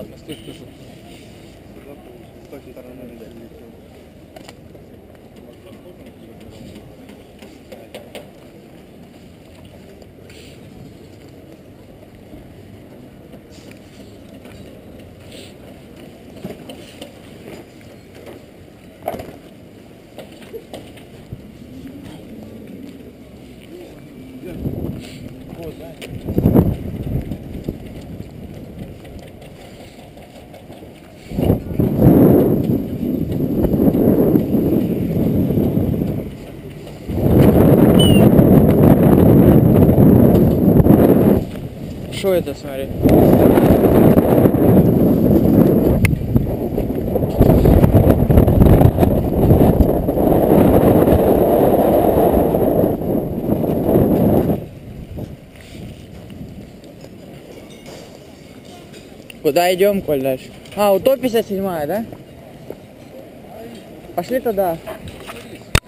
わりました。それだと難しいからなるで。Thank you. Что это, смотри? Куда идем, Коль, дальше? А, у 57 да? Пошли туда.